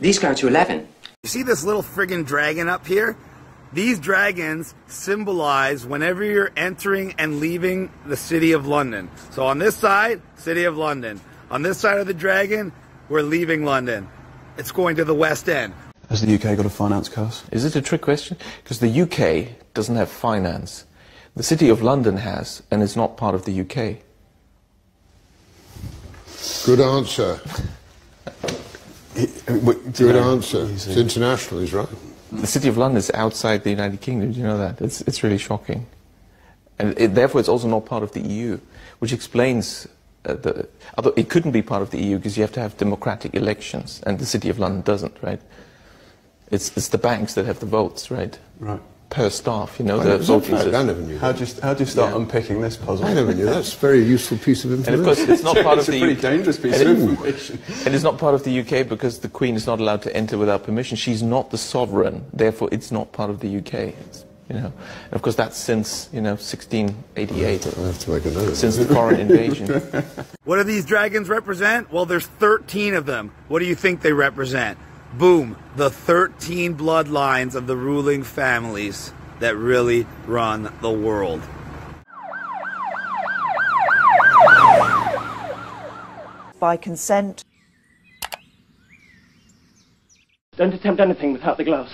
These go to 11. You see this little friggin' dragon up here? These dragons symbolize whenever you're entering and leaving the city of London. So on this side, city of London. On this side of the dragon, we're leaving London. It's going to the West End. Has the UK got a finance curse? Is it a trick question? Because the UK doesn't have finance. The City of London has, and it's not part of the UK. Good answer. He- I mean, what- do you Good answer. he's It's international, he's right. The City of London is outside the United Kingdom. Do you know that? It's, it's really shocking. And it, therefore, it's also not part of the EU, which explains uh, the. Although it couldn't be part of the EU because you have to have democratic elections, and the City of London doesn't, right? It's, it's the banks that have the votes, right? Right. Per staff, you know, I the never, voting I system. never knew How do you, how do you start Yeah. unpicking this puzzle? I never knew. That's a very useful piece of information. And information. of course, it's not part it's of a the pretty dangerous piece of information. And it's not part of the UK because the Queen is not allowed to enter without permission. She's not the sovereign, therefore it's not part of the UK. It's, you know, and of course that's since you know 1688, I have to make a note since the foreign invasion. What do these dragons represent? Well, there's 13 of them. What do you think they represent? Boom, the 13 bloodlines of the ruling families that really run the world. by consent. Don't attempt anything without the gloves.